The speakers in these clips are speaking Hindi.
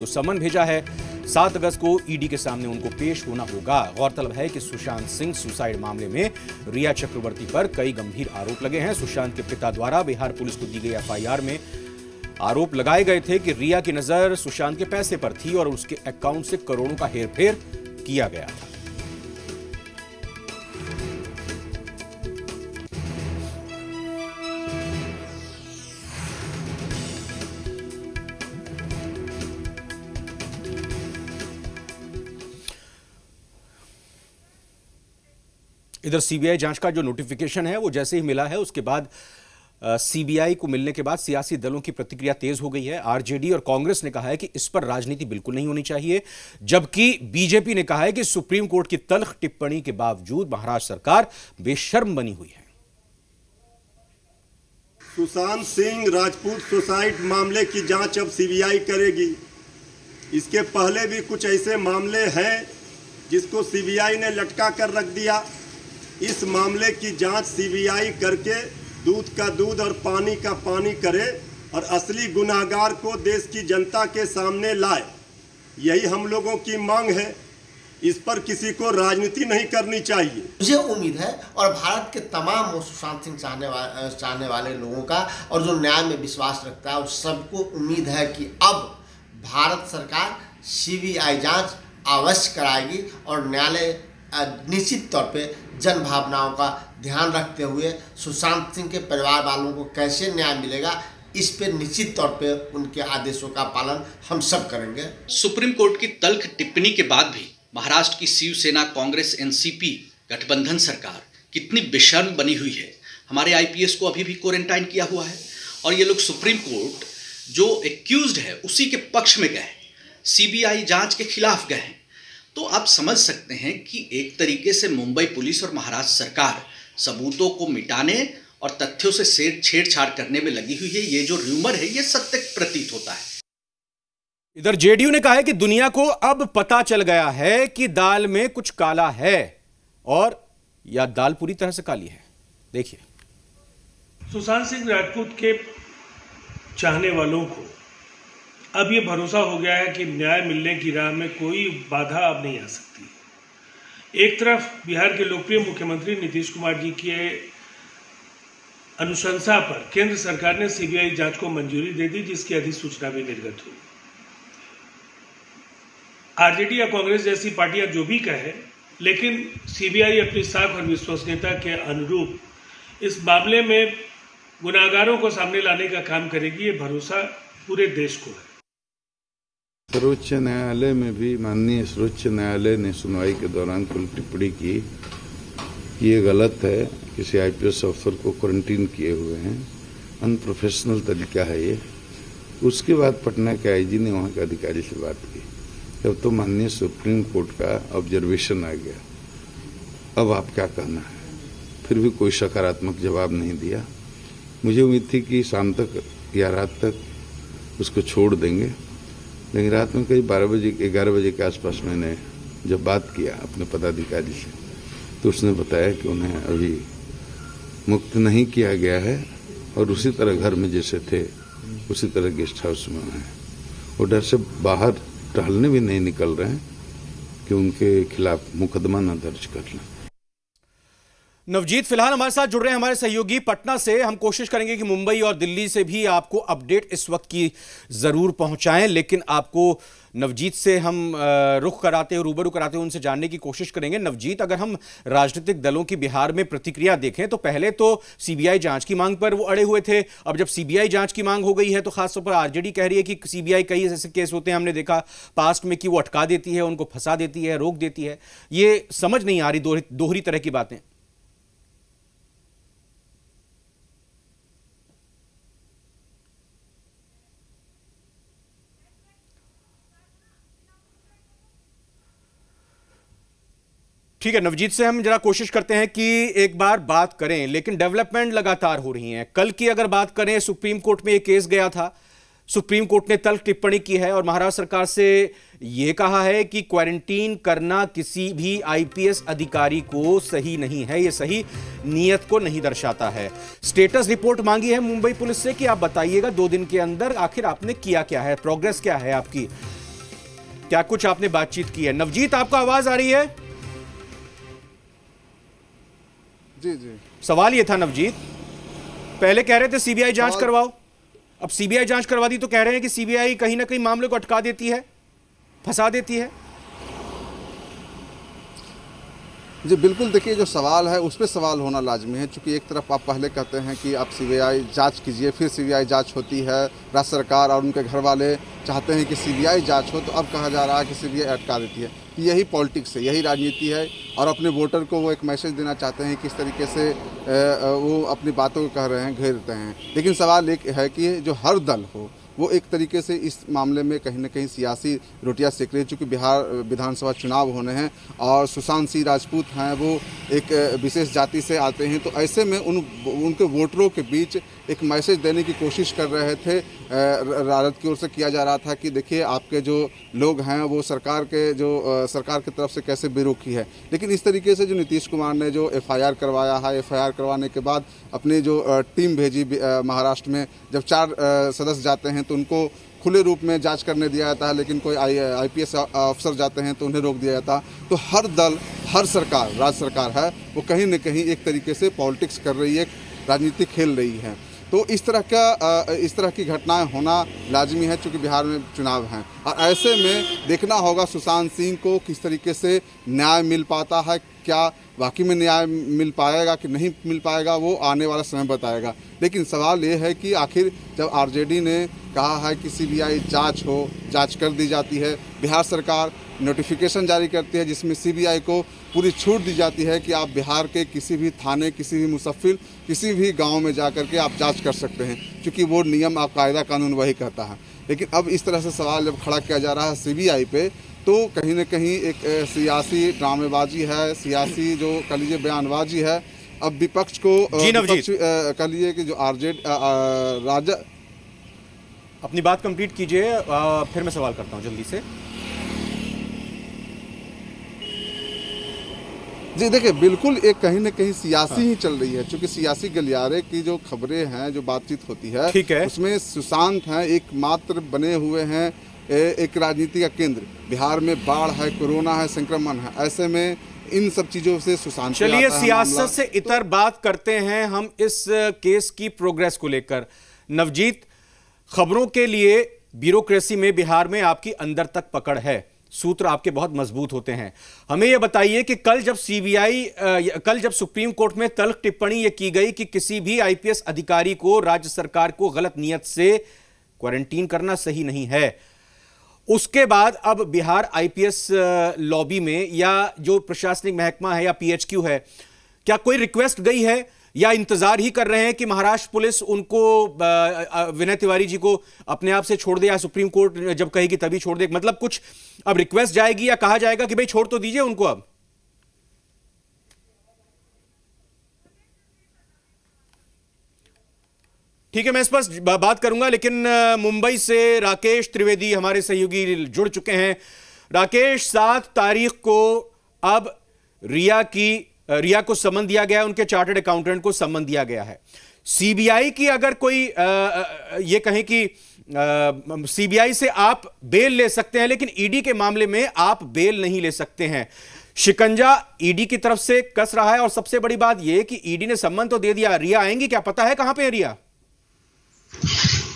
तो समन भेजा है। सात अगस्त को ईडी के सामने उनको पेश होना होगा। गौरतलब है कि सुशांत सिंह सुसाइड मामले में रिया चक्रवर्ती पर कई गंभीर आरोप लगे हैं। सुशांत के पिता द्वारा बिहार पुलिस को दी गई एफआईआर में आरोप लगाए गए थे कि रिया की नज़र सुशांत के पैसे पर थी और उसके अकाउंट से करोड़ों का हेरफेर किया गया था। इधर सीबीआई जाँच का जो नोटिफिकेशन है, वो जैसे ही मिला है, उसके बाद सीबीआई को मिलने के बाद सियासी दलों की प्रतिक्रिया तेज हो गई है। आरजेडी और कांग्रेस ने कहा है कि इस पर राजनीति बिल्कुल नहीं होनी चाहिए, जबकि बीजेपी ने कहा है कि सुप्रीम कोर्ट की तल्ख टिप्पणी के बावजूद महाराष्ट्र सरकार बेशर्म बनी हुई है। सुशांत सिंह राजपूत सुसाइड मामले की जाँच अब सीबीआई करेगी। इसके पहले भी कुछ ऐसे मामले हैं जिसको सीबीआई ने लटका कर रख दिया। इस मामले की जाँच सीबीआई करके दूध का दूध और पानी का पानी करे और असली गुनाहगार को देश की जनता के सामने लाए। यही हम लोगों की मांग है। इस पर किसी को राजनीति नहीं करनी चाहिए। मुझे उम्मीद है और भारत के तमाम वो सुशांत सिंह चाहने वाले चाहने वाले लोगों का और जो न्याय में विश्वास रखता है उस सबको उम्मीद है कि अब भारत सरकार सीबीआई जाँच अवश्य कराएगी और न्यायालय निश्चित तौर पे जन भावनाओं का ध्यान रखते हुए सुशांत सिंह के परिवार वालों को कैसे न्याय मिलेगा, इस पे निश्चित तौर पे उनके आदेशों का पालन हम सब करेंगे। सुप्रीम कोर्ट की तल्ख टिप्पणी के बाद भी महाराष्ट्र की शिवसेना कांग्रेस एनसीपी गठबंधन सरकार कितनी बेशर्म बनी हुई है। हमारे आईपीएस को अभी भी क्वारंटाइन किया हुआ है और ये लोग सुप्रीम कोर्ट जो एक्यूज है, उसी के पक्ष में गए। सीबीआई जाँच के खिलाफ गए हैं। तो आप समझ सकते हैं कि एक तरीके से मुंबई पुलिस और महाराष्ट्र सरकार सबूतों को मिटाने और तथ्यों से छेड़छाड़ करने में लगी हुई है ये जो र्यूमर है ये सत्य प्रतीत होता है। इधर जेडीयू ने कहा है कि दुनिया को अब पता चल गया है कि दाल में कुछ काला है और या दाल पूरी तरह से काली है। देखिए। सुशांत सिंह राजपूत के चाहने वालों को अब ये भरोसा हो गया है कि न्याय मिलने की राह में कोई बाधा अब नहीं आ सकती। एक तरफ़ बिहार के लोकप्रिय मुख्यमंत्री नीतीश कुमार जी के अनुशंसा पर केंद्र सरकार ने सीबीआई जाँच को मंजूरी दे दी, जिसकी अधिसूचना भी निर्गत हुई। आरजेडी या कांग्रेस जैसी पार्टियाँ जो भी कहे, लेकिन सीबीआई अपनी साख और विश्वसनीयता के अनुरूप इस मामले में गुनागारों को सामने लाने का काम करेगी, ये भरोसा पूरे देश को है। सर्वोच्च न्यायालय में भी माननीय सर्वोच्च न्यायालय ने सुनवाई के दौरान कुल टिप्पणी की कि ये गलत है, किसी आईपीएस अफसर को क्वारंटीन किए हुए हैं। अनप्रोफेशनल तरीका है ये। उसके बाद पटना के आईजी ने वहाँ के अधिकारी से बात की। तब तो माननीय सुप्रीम कोर्ट का ऑब्जर्वेशन आ गया। अब आप क्या कहना है? फिर भी कोई सकारात्मक जवाब नहीं दिया। मुझे उम्मीद थी कि शाम तक या रात तक उसको छोड़ देंगे। लेकिन रात में करीब बारह बजे, ग्यारह बजे के आसपास मैंने जब बात किया अपने पदाधिकारी से तो उसने बताया कि उन्हें अभी मुक्त नहीं किया गया है और उसी तरह घर में जैसे थे, उसी तरह गेस्ट हाउस में हैं। वो डर से बाहर टहलने भी नहीं निकल रहे हैं कि उनके खिलाफ मुकदमा न दर्ज कर लें। नवजीत, फ़िलहाल हमारे साथ जुड़ रहे हैं हमारे सहयोगी। पटना से हम कोशिश करेंगे कि मुंबई और दिल्ली से भी आपको अपडेट इस वक्त की ज़रूर पहुंचाएँ, लेकिन आपको नवजीत से हम रुख कराते और रूबरू कराते हुए उनसे जानने की कोशिश करेंगे। नवजीत, अगर हम राजनीतिक दलों की बिहार में प्रतिक्रिया देखें तो पहले तो सीबीआई जाँच की मांग पर वो अड़े हुए थे। अब जब सीबीआई जाँच की मांग हो गई है तो खासतौर पर आरजेडी कह रही है कि सीबीआई कई ऐसे केस होते हैं, हमने देखा पास्ट में कि वो अटका देती है, उनको फंसा देती है, रोक देती है। ये समझ नहीं आ रही दोहरी तरह की बातें। ठीक है, नवजीत से हम जरा कोशिश करते हैं कि एक बार बात करें, लेकिन डेवलपमेंट लगातार हो रही है। कल की अगर बात करें, सुप्रीम कोर्ट में एक केस गया था। सुप्रीम कोर्ट ने तल्ख टिप्पणी की है और महाराष्ट्र सरकार से यह कहा है कि क्वारंटीन करना किसी भी आईपीएस अधिकारी को सही नहीं है यह सही नियत को नहीं दर्शाता है। स्टेटस रिपोर्ट मांगी है मुंबई पुलिस से कि आप बताइएगा दो दिन के अंदर आखिर आपने किया क्या है, प्रोग्रेस क्या है आपकी। क्या कुछ आपने बातचीत की है? नवजीत, आपको आवाज़ आ रही है? जी जी। सवाल ये था नवजीत। पहले कह रहे थे सीबीआई जाँच करवाओ। अब सीबीआई जाँच करवा दी तो कह रहे हैं कि सीबीआई कहीं ना कहीं मामले को अटका देती है फंसा देती है। जी बिल्कुल देखिए जो सवाल है उस पर सवाल होना लाजमी है क्योंकि एक तरफ़ आप पहले कहते हैं कि आप सीबीआई जाँच कीजिए फिर सीबीआई जाँच होती है राज्य सरकार और उनके घर वाले चाहते हैं कि सीबीआई जाँच हो तो अब कहा जा रहा है कि सीबीआई अटका देती है। यही पॉलिटिक्स है यही राजनीति है और अपने वोटर को वो एक मैसेज देना चाहते हैं किस तरीके से वो अपनी बातों को कह रहे हैं घेरते हैं। लेकिन सवाल एक है कि जो हर दल हो, वो एक तरीके से इस मामले में कहीं ना कहीं सियासी रोटियाँ सेक रही चूँकि बिहार, विधानसभा चुनाव होने हैं और सुशांत सिंह राजपूत हैं, वो एक विशेष जाति से आते हैं तो ऐसे में उन, उनके वोटरों के बीच एक मैसेज देने की कोशिश कर रहे थे राजद की ओर से किया जा रहा था कि देखिए, आपके जो लोग हैं, वो सरकार के जो सरकार की तरफ़ से कैसे बेरुखी है। लेकिन इस तरीके से जो नीतीश कुमार ने जो एफआईआर करवाया है, एफआईआर करवाने के बाद अपनी जो टीम भेजी महाराष्ट्र में, जब चार सदस्य जाते हैं तो उनको खुले रूप में जाँच करने दिया जाता है, लेकिन कोई आई, आईपीएस अफसर जाते हैं तो उन्हें रोक दिया जाता तो हर दल, हर सरकार, राज्य सरकार है, वो कहीं न कहीं एक तरीके से पॉलिटिक्स कर रही है राजनीति खेल रही है। तो इस तरह का इस तरह की घटनाएँ होना लाजमी है क्योंकि बिहार में चुनाव हैं। और ऐसे में देखना होगा सुशांत सिंह को किस तरीके से न्याय मिल पाता है, क्या वाकई में न्याय मिल पाएगा कि नहीं मिल पाएगा, वो आने वाला समय बताएगा। लेकिन सवाल ये है कि आखिर जब आरजेडी ने कहा है कि सीबीआई जाँच हो, जाँच कर दी जाती है, बिहार सरकार नोटिफिकेशन जारी करती है, जिसमें सीबीआई को पूरी छूट दी जाती है कि आप बिहार के किसी भी थाने किसी भी मुसफिल किसी भी गाँव में जा कर के आप जाँच कर सकते हैं क्योंकि वो नियम आप कायदा कानून वही कहता है। लेकिन अब इस तरह से सवाल जब खड़ा किया जा रहा है सीबीआई पे तो कहीं ना कहीं एक सियासी ड्रामेबाजी है सियासी जो कह लीजिए बयानबाजी है। अब विपक्ष को कह लीजिए कि जो आरजेड राजा अपनी बात कंप्लीट कीजिए फिर मैं सवाल करता हूँ जल्दी से। जी देखिए बिल्कुल एक कहीं ना कहीं सियासी हाँ। ही चल रही है क्योंकि सियासी गलियारे की जो खबरें हैं जो बातचीत होती है ठीक है। उसमें सुशांत हैं एकमात्र बने हुए हैं एक राजनीति का केंद्र बिहार में बाढ़ है कोरोना है संक्रमण है ऐसे में इन सब चीज़ों से सुशांत चलिए। सियासत से इतर बात करते हैं हम इस केस की प्रोग्रेस को लेकर नवजीत खबरों के लिए ब्यूरोक्रेसी में बिहार में आपकी अंदर तक पकड़ है सूत्र आपके बहुत मज़बूत होते हैं। हमें यह बताइए कि कल जब सीबीआई कल जब सुप्रीम कोर्ट में तल्ख टिप्पणी यह की गई कि किसी भी आईपीएस अधिकारी को राज्य सरकार को गलत नियत से क्वारंटीन करना सही नहीं है। उसके बाद अब बिहार आईपीएस लॉबी में या जो प्रशासनिक महकमा है या पीएचक्यू है, क्या कोई रिक्वेस्ट गई है? या इंतज़ार ही कर रहे हैं कि महाराष्ट्र पुलिस उनको विनय तिवारी जी को अपने आप से छोड़ दे या सुप्रीम कोर्ट जब कहेगी तभी छोड़ दे। मतलब कुछ अब रिक्वेस्ट जाएगी या कहा जाएगा कि भाई छोड़ तो दीजिए उनको अब। ठीक है, मैं इस पर बात करूँगा, लेकिन मुंबई से राकेश त्रिवेदी हमारे सहयोगी जुड़ चुके हैं। राकेश, सात तारीख को अब रिया की रिया को समन दिया गया है उनके चार्टर्ड अकाउंटेंट को समन दिया गया है। सीबीआई की अगर कोई अ, ये कहें कि सीबीआई से आप बेल ले सकते हैं लेकिन ईडी के मामले में आप बेल नहीं ले सकते हैं। शिकंजा ईडी की तरफ़ से कस रहा है और सबसे बड़ी बात यह कि ईडी ने सम्मन तो दे दिया। रिया आएँगी? क्या पता है कहाँ पे है रिया?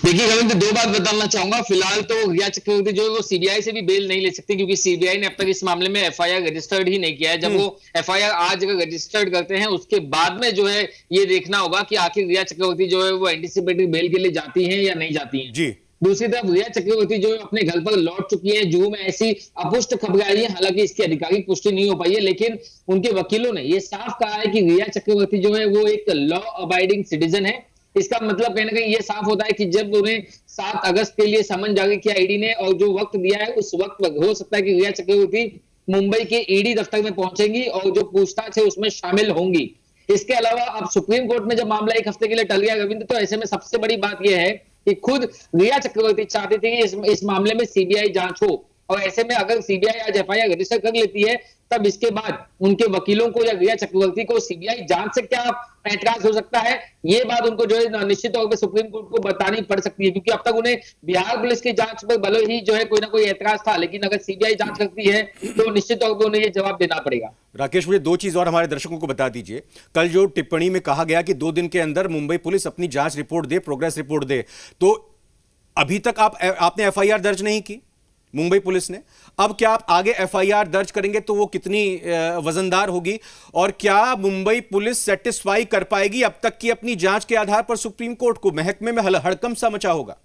देखिए रविंद्र दो बात बताना चाहूँगा। फ़िलहाल तो रिया चक्रवर्ती जो है वो सीबीआई से भी बेल नहीं ले सकती क्योंकि सीबीआई ने अब तक इस मामले में एफआईआर रजिस्टर्ड ही नहीं किया है। जब वो एफआईआर आज अगर रजिस्टर्ड करते हैं उसके बाद में जो है ये देखना होगा कि आखिर रिया चक्रवर्ती जो है वो एंटीसिपेटरी बेल के लिए जाती है या नहीं जाती है। जी। दूसरी तरफ़ रिया चक्रवर्ती जो है अपने घर पर लौट चुकी है। जू में ऐसी अपुष्ट खबरें आई है। हालाँकि इसकी आधिकारिक पुष्टि नहीं हो पाई है लेकिन उनके वकीलों ने यह साफ़ कहा है कि रिया चक्रवर्ती जो है वो एक लॉ अबाइडिंग सिटीजन है। इसका मतलब कहीं ना कहीं ये साफ़ होता है कि जब उन्हें सात अगस्त के लिए समन जारी किया ईडी ने और जो वक्त दिया है उस वक्त हो सकता है कि रिया चक्रवर्ती मुंबई के ईडी दफ्तर में पहुंचेंगी और जो पूछताछ है उसमें शामिल होंगी। इसके अलावा अब सुप्रीम कोर्ट में जब मामला एक हफ़्ते के लिए टल गया रविंद्र तो ऐसे में सबसे बड़ी बात यह है कि खुद रिया चक्रवर्ती चाहती थी कि इस, इस मामले में सीबीआई जाँच हो। और ऐसे में अगर सीबीआई आज एफआईआर रजिस्टर कर लेती है तब इसके बाद उनके वकीलों को या रिया चक्रवर्ती को सीबीआई जाँच से क्या ऐतराज हो सकता है? ये बात उनको जो है निश्चित तौर पर सुप्रीम कोर्ट को बतानी पड़ सकती है, क्योंकि अब तक उन्हें बिहार पुलिस की जाँच पर भले ही जो है कोई ना कोई ऐतराज था, लेकिन अगर सीबीआई जाँच करती है तो निश्चित तौर पर उन्हें ये जवाब देना पड़ेगा। राकेश, मुझे दो चीज़ और हमारे दर्शकों को बता दीजिए। कल जो टिप्पणी में कहा गया कि दो दिन के अंदर मुंबई पुलिस अपनी जाँच रिपोर्ट दे, प्रोग्रेस रिपोर्ट दे तो अभी तक आप, आपने एफआईआर दर्ज नहीं की? मुंबई पुलिस ने। अब क्या आप आगे एफआईआर दर्ज करेंगे तो वो कितनी वजनदार होगी? और क्या मुंबई पुलिस सेटिस्फाई कर पाएगी अब तक की अपनी जाँच के आधार पर सुप्रीम कोर्ट को? महकमे में हड़कम सा मचा होगा।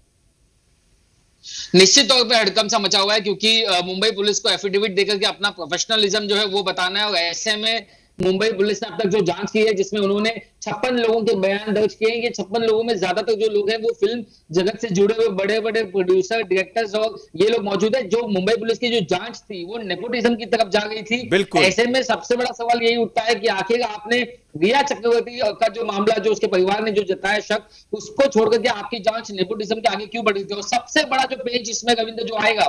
निश्चित तौर पे हड़कम सा मचा हुआ है क्योंकि मुंबई पुलिस को एफिडेविट देकर के अपना प्रोफेशनलिज्म जो है वो बताना है और ऐसे में मुंबई पुलिस ने अब तक जो जाँच की है जिसमें उन्होंने छप्पन लोगों के बयान दर्ज किए हैं। ये छप्पन लोगों में ज़्यादातर जो लोग हैं वो फ़िल्म जगत से जुड़े हुए बड़े बड़े प्रोड्यूसर डायरेक्टर्स और ये लोग मौजूद है जो मुंबई पुलिस की जो जाँच थी वो नेपोटिज्म की तरफ़ जा गई थी। ऐसे में सबसे बड़ा सवाल यही उठता है कि आखिर आपने रिया चक्रवर्ती का जो मामला जो उसके परिवार ने जो जताया शक उसको छोड़कर के आपकी जाँच नेपोटिज्म के आगे क्यों बढ़ गई थी? और सबसे बड़ा जो पेज इसमें रविंद्र जो आएगा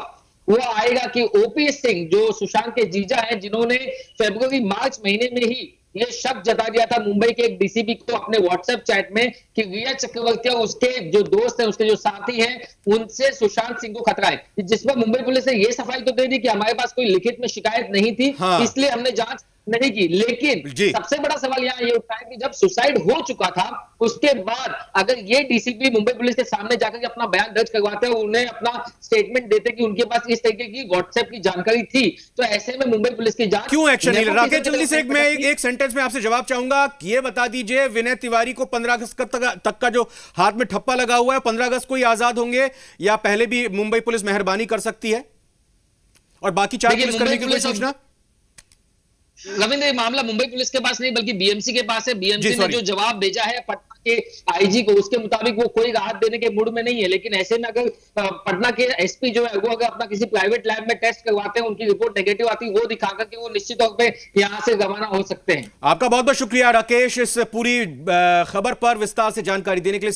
वो आएगा कि ओपी सिंह जो सुशांत के जीजा है जिन्होंने फेब्रुवरी मार्च महीने में ही ये शब्द जता दिया था मुंबई के एक डीसीपी को अपने व्हाट्सएप चैट में कि रिया चक्रवर्ती और उसके जो दोस्त हैं उसके जो साथी हैं उनसे सुशांत सिंह को खतरा है जिस पर मुंबई पुलिस ने यह सफ़ाई तो दे दी कि हमारे पास कोई लिखित में शिकायत नहीं थी हाँ। इसलिए हमने जाँच नहीं की लेकिन सबसे बड़ा सवाल यहाँ ये उठता है कि जब सुसाइड हो चुका था उसके बाद अगर ये डीसीपी मुंबई पुलिस के सामने जाकर अपना बयान दर्ज करवाते हैं उन्हें अपना स्टेटमेंट देते कि उनके पास इस तरीके की व्हाट्सएप की जानकारी थी तो ऐसे में मुंबई पुलिस की जाँच क्यों एक्शन नहीं राकेश जल्दी से एक मैं एक सेंटेंस में आपसे जवाब चाहूँगा। ये बता दीजिए विनय तिवारी को पंद्रह अगस्त तक का जो हाथ में ठप्पा लगा हुआ है पंद्रह अगस्त को ही आज़ाद होंगे या पहले भी मुंबई पुलिस मेहरबानी कर सकती है? और बाकी चार पुलिसकर्मी की कोई सूचना? रविंद्र ये मामला मुंबई पुलिस के पास नहीं बल्कि बीएमसी के पास है। बीएमसी ने जो जवाब भेजा है पटना के आईजी को उसके मुताबिक वो कोई राहत देने के मूड में नहीं है। लेकिन ऐसे में अगर पटना के एसपी जो है वो अगर अपना किसी प्राइवेट लैब में टेस्ट करवाते हैं उनकी रिपोर्ट नेगेटिव आती है वो दिखाकर के वो निश्चित तौर पर यहाँ से रवाना हो सकते हैं। आपका बहुत बहुत शुक्रिया राकेश इस पूरी खबर पर विस्तार से जानकारी देने के लिए।